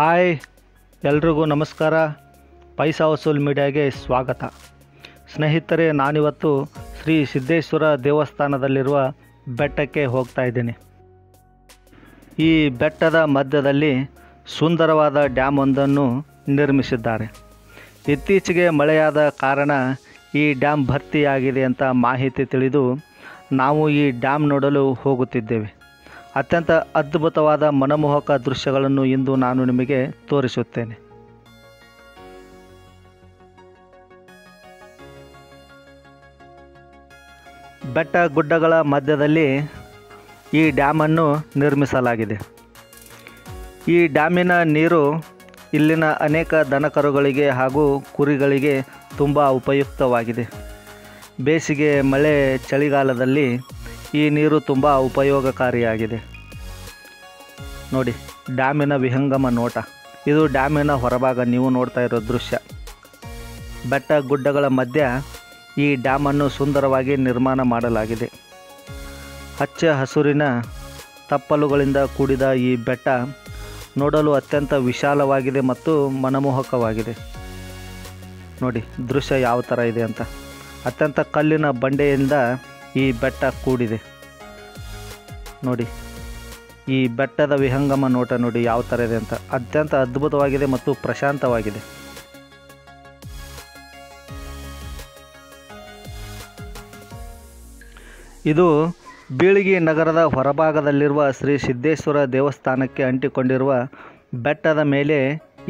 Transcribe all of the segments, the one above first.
Hi, ಎಲ್ರಿಗೂ ನಮಸ್ಕಾರ. ಪೈಸಾ ವಸೂಲ್ ಮೀಡಿಯಾಗೆ ಸ್ವಾಗತ. ಸ್ನೇಹಿತರೆ, ನಾನಿವತ್ತು ಶ್ರೀ ಸಿದ್ದೇಶ್ವರ ದೇವಸ್ಥಾನದಲ್ಲಿರುವ ಬೆಟ್ಟಕ್ಕೆ ಹೋಗ್ತಾ ಇದ್ದೀನಿ. ಈ ಬೆಟ್ಟದ ಮಧ್ಯದಲ್ಲಿ ಸುಂದರವಾದ ಡ್ಯಾಮ್ ಒಂದನ್ನು ನಿರ್ಮಿಸಿದ್ದಾರೆ. ಇತ್ತೀಚೆಗೆ ಮಳೆಯಾದ ಕಾರಣ ಈ ಡ್ಯಾಮ್ ಭರ್ತಿಯಾಗಿದೆ ಅಂತ ಮಾಹಿತಿ ತಿಳಿದು ನಾವು ಈ ಡ್ಯಾಮ್ ನೋಡಲು ಹೋಗುತ್ತಿದ್ದೇವೆ. ಅತ್ಯಂತ ಅದ್ಭುತವಾದ ಮನಮೋಹಕ ದೃಶ್ಯಗಳನ್ನು ಇಂದು ನಾನು ನಿಮಗೆ ತೋರಿಸುತ್ತೇನೆ. ಬೆಟ್ಟ ಗುಡ್ಡಗಳ ಮಧ್ಯದಲ್ಲಿ ಈ ಡ್ಯಾಮನ್ನು ನಿರ್ಮಿಸಲಾಗಿದೆ. ಈ ಡ್ಯಾಮಿನ ನೀರು ಇಲ್ಲಿನ ಅನೇಕ ದನಕರುಗಳಿಗೆ ಹಾಗೂ ಕುರಿಗಳಿಗೆ ತುಂಬ ಉಪಯುಕ್ತವಾಗಿದೆ. ಬೇಸಿಗೆ ಮಳೆ ಚಳಿಗಾಲದಲ್ಲಿ ಈ ನೀರು ತುಂಬ ಉಪಯೋಗಕಾರಿಯಾಗಿದೆ. ನೋಡಿ, ಡ್ಯಾಮಿನ ವಿಹಂಗಮ ನೋಟ. ಇದು ಡ್ಯಾಮಿನ ಹೊರಭಾಗ ನೀವು ನೋಡ್ತಾ ಇರೋ ದೃಶ್ಯ. ಬೆಟ್ಟ ಗುಡ್ಡಗಳ ಮಧ್ಯ ಈ ಡ್ಯಾಮನ್ನು ಸುಂದರವಾಗಿ ನಿರ್ಮಾಣ ಮಾಡಲಾಗಿದೆ. ಹಚ್ಚ ಹಸುರಿನ ತಪ್ಪಲುಗಳಿಂದ ಕೂಡಿದ ಈ ಬೆಟ್ಟ ನೋಡಲು ಅತ್ಯಂತ ವಿಶಾಲವಾಗಿದೆ ಮತ್ತು ಮನಮೋಹಕವಾಗಿದೆ. ನೋಡಿ, ದೃಶ್ಯ ಯಾವ ಥರ ಇದೆ ಅಂತ. ಅತ್ಯಂತ ಕಲ್ಲಿನ ಬಂಡೆಯಿಂದ ಈ ಬೆಟ್ಟ ಕೂಡಿದೆ. ನೋಡಿ, ಈ ಬೆಟ್ಟದ ವಿಹಂಗಮ ನೋಟ ನೋಡಿ ಯಾವ ಥರ ಇದೆ ಅಂತ. ಅತ್ಯಂತ ಅದ್ಭುತವಾಗಿದೆ ಮತ್ತು ಪ್ರಶಾಂತವಾಗಿದೆ. ಇದು ಬೀಳಿಗಿ ನಗರದ ಹೊರಭಾಗದಲ್ಲಿರುವ ಶ್ರೀ ಸಿದ್ದೇಶ್ವರ ದೇವಸ್ಥಾನಕ್ಕೆ ಅಂಟಿಕೊಂಡಿರುವ ಬೆಟ್ಟದ ಮೇಲೆ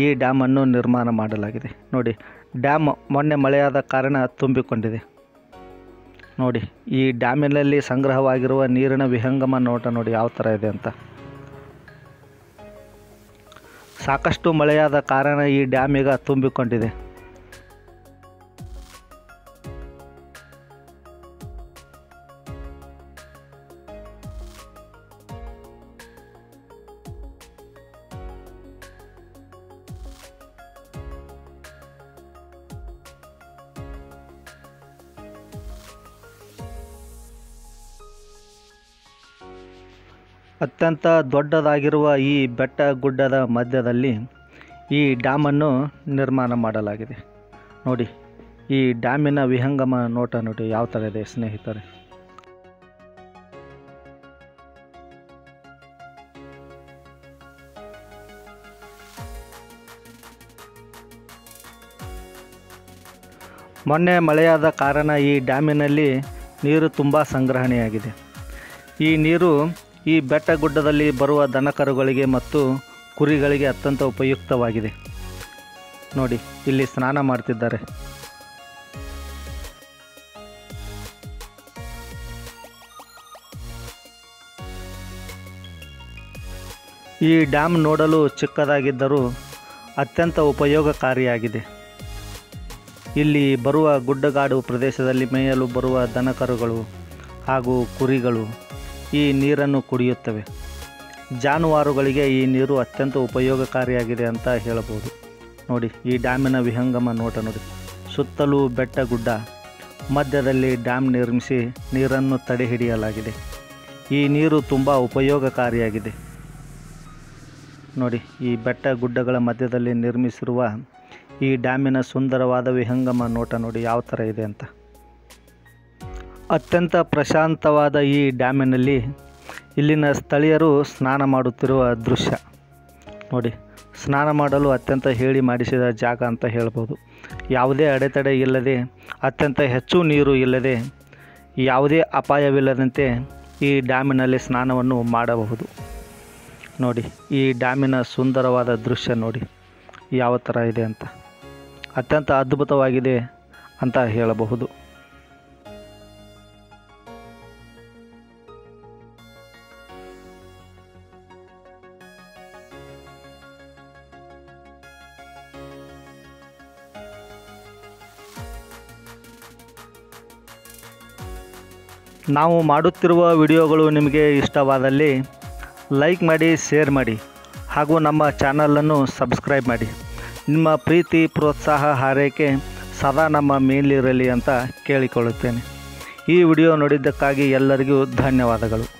ಈ ಡ್ಯಾಮನ್ನು ನಿರ್ಮಾಣ ಮಾಡಲಾಗಿದೆ. ನೋಡಿ, ಡ್ಯಾಮ್ ಮೊನ್ನೆ ಮಳೆಯಾದ ಕಾರಣ ತುಂಬಿಕೊಂಡಿದೆ. ನೋಡಿ, ಈ ಡ್ಯಾಮಿನಲ್ಲಿ ಸಂಗ್ರಹವಾಗಿರುವ ನೀರಿನ ವಿಹಂಗಮ ನೋಟ ನೋಡಿ ಯಾವ ಥರ ಇದೆ ಅಂತ. ಸಾಕಷ್ಟು ಮಳೆಯಾದ ಕಾರಣ ಈ ಡ್ಯಾಮ್ ತುಂಬಿಕೊಂಡಿದೆ. ಅತ್ಯಂತ ದೊಡ್ಡದಾಗಿರುವ ಈ ಬೆಟ್ಟ ಗುಡ್ಡದ ಮಧ್ಯದಲ್ಲಿ ಈ ಡ್ಯಾಮನ್ನು ನಿರ್ಮಾಣ ಮಾಡಲಾಗಿದೆ. ನೋಡಿ, ಈ ಡ್ಯಾಮಿನ ವಿಹಂಗಮ ನೋಟ ನೋಡಿ, ಯಾವ ಥರ ಇದೆ ಸ್ನೇಹಿತರೆ. ಮೊನ್ನೆ ಮಳೆಯಾದ ಕಾರಣ ಈ ಡ್ಯಾಮಿನಲ್ಲಿ ನೀರು ತುಂಬ ಸಂಗ್ರಹಣೆಯಾಗಿದೆ. ಈ ನೀರು ಈ ಬೆಟ್ಟ ಗುಡ್ಡದಲ್ಲಿ ಬರುವ ದನಕರುಗಳಿಗೆ ಮತ್ತು ಕುರಿಗಳಿಗೆ ಅತ್ಯಂತ ಉಪಯುಕ್ತವಾಗಿದೆ. ನೋಡಿ, ಇಲ್ಲಿ ಸ್ನಾನ ಮಾಡ್ತಿದ್ದಾರೆ. ಈ ಡ್ಯಾಮ್ ನೋಡಲು ಚಿಕ್ಕದಾಗಿದ್ದರೂ ಅತ್ಯಂತ ಉಪಯೋಗಕಾರಿಯಾಗಿದೆ. ಇಲ್ಲಿ ಬರುವ ಗುಡ್ಡಗಾಡು ಪ್ರದೇಶದಲ್ಲಿ ಮೇಯಲು ಬರುವ ದನಕರುಗಳು ಹಾಗೂ ಕುರಿಗಳು ಈ ನೀರನ್ನು ಕುಡಿಯುತ್ತವೆ. ಜಾನುವಾರುಗಳಿಗೆ ಈ ನೀರು ಅತ್ಯಂತ ಉಪಯೋಗಕಾರಿಯಾಗಿದೆ ಅಂತ ಹೇಳಬಹುದು. ನೋಡಿ, ಈ ಡ್ಯಾಮಿನ ವಿಹಂಗಮ ನೋಟ ನೋಡಿ. ಸುತ್ತಲೂ ಬೆಟ್ಟ ಗುಡ್ಡ. ಮಧ್ಯದಲ್ಲಿ ಡ್ಯಾಮ್ ನಿರ್ಮಿಸಿ ನೀರನ್ನು ತಡೆ ಹಿಡಿಯಲಾಗಿದೆ. ಈ ನೀರು ತುಂಬ ಉಪಯೋಗಕಾರಿಯಾಗಿದೆ. ನೋಡಿ, ಈ ಬೆಟ್ಟ ಗುಡ್ಡಗಳ ಮಧ್ಯದಲ್ಲಿ ನಿರ್ಮಿಸಿರುವ ಈ ಡ್ಯಾಮಿನ ಸುಂದರವಾದ ವಿಹಂಗಮ ನೋಟ ನೋಡಿ, ಯಾವ ಥರ ಇದೆ ಅಂತ. ಅತ್ಯಂತ ಪ್ರಶಾಂತವಾದ ಈ ಡ್ಯಾಮಿನಲ್ಲಿ ಇಲ್ಲಿನ ಸ್ಥಳೀಯರು ಸ್ನಾನ ಮಾಡುತ್ತಿರುವ ದೃಶ್ಯ. ನೋಡಿ, ಸ್ನಾನ ಮಾಡಲು ಅತ್ಯಂತ ಹೇಳಿ ಮಾಡಿಸಿದ ಜಾಗ ಅಂತ ಹೇಳ್ಬೋದು. ಯಾವುದೇ ಅಡೆತಡೆ ಇಲ್ಲದೆ, ಅತ್ಯಂತ ಹೆಚ್ಚು ನೀರು ಇಲ್ಲದೆ, ಯಾವುದೇ ಅಪಾಯವಿಲ್ಲದಂತೆ ಈ ಡ್ಯಾಮಿನಲ್ಲಿ ಸ್ನಾನವನ್ನು ಮಾಡಬಹುದು. ನೋಡಿ, ಈ ಡ್ಯಾಮಿನ ಸುಂದರವಾದ ದೃಶ್ಯ ನೋಡಿ, ಯಾವ ಥರ ಇದೆ ಅಂತ. ಅತ್ಯಂತ ಅದ್ಭುತವಾಗಿದೆ ಅಂತ ಹೇಳಬಹುದು. ನಾವು ಮಾಡುತ್ತಿರುವ ವಿಡಿಯೋಗಳು ನಿಮಗೆ ಇಷ್ಟವಾದಲ್ಲಿ ಲೈಕ್ ಮಾಡಿ, ಶೇರ್ ಮಾಡಿ ಹಾಗೂ ನಮ್ಮ ಚಾನಲನ್ನು ಸಬ್ಸ್ಕ್ರೈಬ್ ಮಾಡಿ. ನಿಮ್ಮ ಪ್ರೀತಿ, ಪ್ರೋತ್ಸಾಹ, ಹಾರೈಕೆ ಸದಾ ನಮ್ಮ ಮೇಲಿರಲಿ ಅಂತ ಕೇಳಿಕೊಳ್ಳುತ್ತೇನೆ. ಈ ವಿಡಿಯೋ ನೋಡಿದ್ದಕ್ಕಾಗಿ ಎಲ್ಲರಿಗೂ ಧನ್ಯವಾದಗಳು.